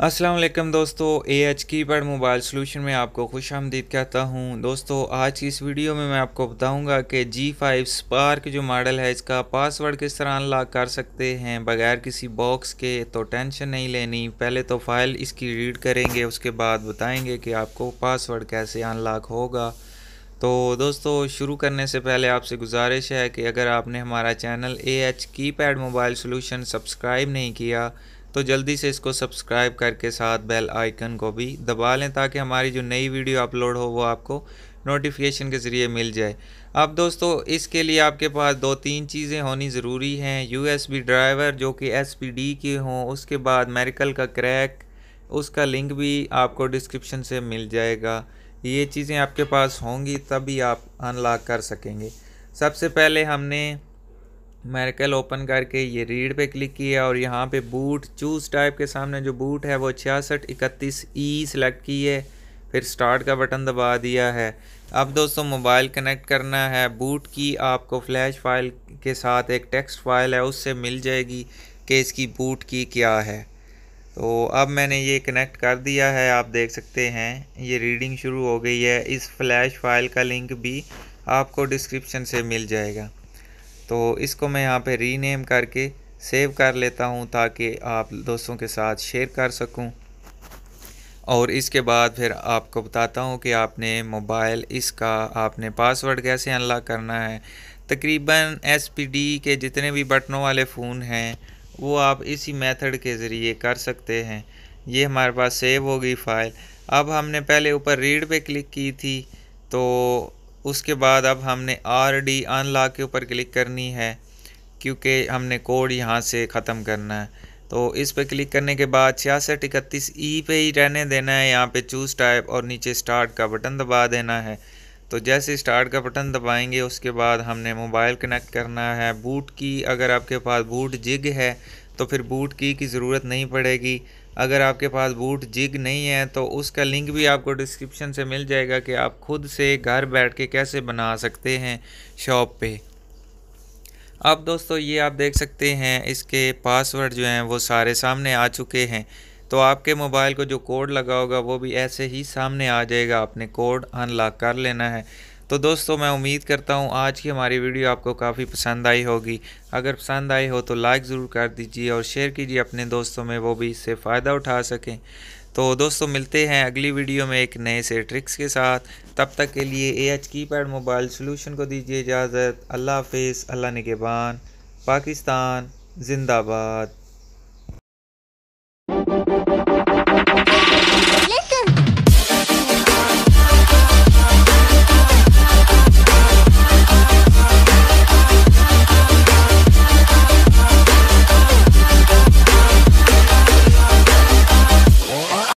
वालेकुम दोस्तों A H keypad mobile solution में आपको खुश आमदीद कहता हूँ। दोस्तों, आज की इस वीडियो में मैं आपको बताऊँगा कि जी फाइव स्पार्क जो मॉडल है, इसका पासवर्ड किस तरह अनलॉक कर सकते हैं? बगैर किसी बॉक्स के तो टेंशन नहीं लेनी। पहले तो फ़ाइल इसकी रीड करेंगे, उसके बाद बताएँगे कि आपको पासवर्ड कैसे अनलॉक होगा। तो दोस्तों, शुरू करने से पहले आपसे गुजारिश है कि अगर आपने हमारा channel A H keypad mobile solution subscribe नहीं किया तो जल्दी से इसको सब्सक्राइब करके साथ बेल आइकन को भी दबा लें ताकि हमारी जो नई वीडियो अपलोड हो वो आपको नोटिफिकेशन के ज़रिए मिल जाए। अब दोस्तों, इसके लिए आपके पास दो तीन चीज़ें होनी ज़रूरी हैं। यूएसबी ड्राइवर जो कि एसपीडी के हों, उसके बाद मेरिकल का क्रैक उसका लिंक भी आपको डिस्क्रिप्शन से मिल जाएगा। ये चीज़ें आपके पास होंगी, तभी आप अनलॉक कर सकेंगे। सबसे पहले हमने मेरिकल ओपन करके ये रीड पे क्लिक किया और यहाँ पे बूट चूज़ टाइप के सामने जो बूट है वो छियासठ इकतीस ई सेलेक्ट की है। फिर स्टार्ट का बटन दबा दिया है। अब दोस्तों मोबाइल कनेक्ट करना है। बूट की आपको फ्लैश फ़ाइल के साथ एक टेक्स्ट फ़ाइल है, उससे मिल जाएगी कि इसकी बूट की क्या है। तो अब मैंने ये कनेक्ट कर दिया है। आप देख सकते हैं, ये रीडिंग शुरू हो गई है। इस फ्लैश फ़ाइल का लिंक भी आपको डिस्क्रिप्शन से मिल जाएगा। तो इसको मैं यहाँ पे रीनेम करके सेव कर लेता हूँ ताकि आप दोस्तों के साथ शेयर कर सकूँ। और इसके बाद फिर आपको बताता हूँ कि आपने मोबाइल इसका आपने पासवर्ड कैसे अनलॉक करना है। तकरीबन एस के जितने भी बटनों वाले फ़ोन हैं, वो आप इसी मेथड के ज़रिए कर सकते हैं। ये हमारे पास सेव हो गई फ़ाइल अब हमने पहले ऊपर रीड पे क्लिक की थी तो उसके बाद अब हमने आर डी अनलॉक के ऊपर क्लिक करनी है, क्योंकि हमने कोड यहाँ से ख़त्म करना है। तो इस पर क्लिक करने के बाद छियासठ इकतीस ई पे ही रहने देना है, यहाँ पे चूज़ टाइप और नीचे स्टार्ट का बटन दबा देना है। तो जैसे स्टार्ट का बटन दबाएँगे, उसके बाद हमने मोबाइल कनेक्ट करना है। बूट की अगर आपके पास बूट जिग है तो फिर बूट की की ज़रूरत नहीं पड़ेगी। अगर आपके पास बूट जिग नहीं है तो उसका लिंक भी आपको डिस्क्रिप्शन से मिल जाएगा कि आप खुद से घर बैठ के कैसे बना सकते हैं शॉप पे। अब दोस्तों, ये आप देख सकते हैं, इसके पासवर्ड जो हैं वो सारे सामने आ चुके हैं। तो आपके मोबाइल को जो कोड लगा होगा, वो भी ऐसे ही सामने आ जाएगा। आपने कोड अनलॉक कर लेना है। तो दोस्तों, मैं उम्मीद करता हूँ आज की हमारी वीडियो आपको काफ़ी पसंद आई होगी। अगर पसंद आई हो तो लाइक ज़रूर कर दीजिए और शेयर कीजिए अपने दोस्तों में, वो भी इससे फ़ायदा उठा सकें। तो दोस्तों, मिलते हैं अगली वीडियो में एक नए से ट्रिक्स के साथ। तब तक के लिए A H keypad mobile solution को दीजिए इजाज़त। अल्लाह हाफिज़। अल्लाह निगेबान। पाकिस्तान जिंदाबाद।